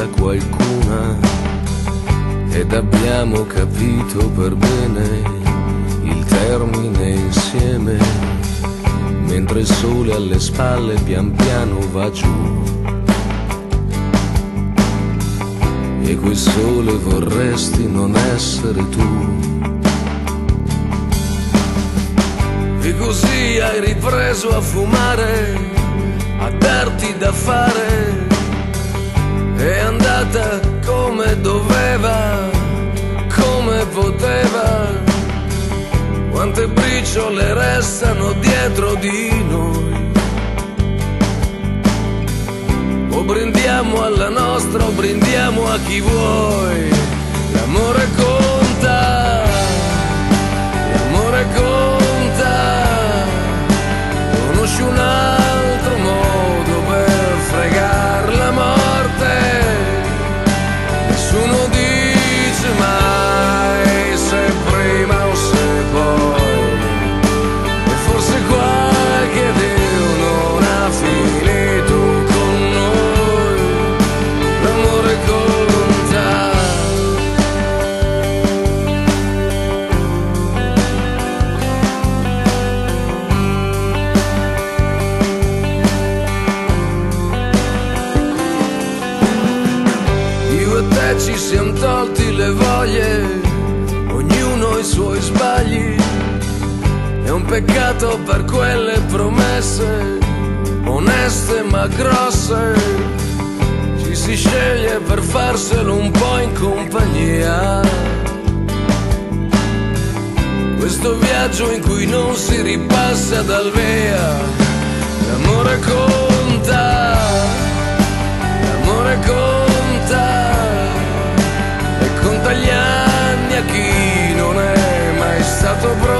da qualcuna ed abbiamo capito per bene il termine insieme, mentre il sole alle spalle pian piano va giù. E quel sole vorresti non essere tu. E così hai ripreso a fumare, a darti da fare è andata come doveva, come poteva. Quante briciole restano dietro di noi. O brindiamo alla nostra o brindiamo a chi vuoi. L'amore conta, Ci siamo tolti le voglie, ognuno i suoi sbagli. È un peccato per quelle promesse, oneste ma grosse. Ci si sceglie per farselo un po' in compagnia. Questo viaggio in cui non si ripassa dal via Za to proszę.